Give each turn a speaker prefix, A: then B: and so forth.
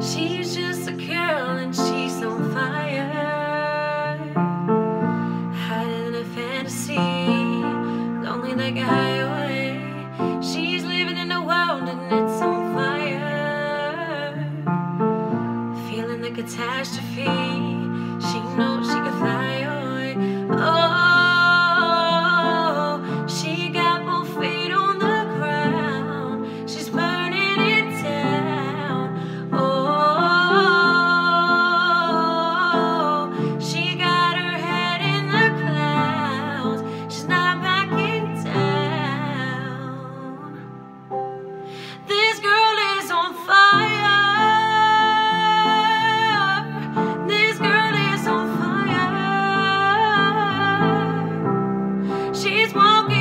A: She's just a girl and she's on fire. Hiding in a fantasy, lonely like a highway. She's living in a world and it's on fire. Feeling the catastrophe, she knows she is walking.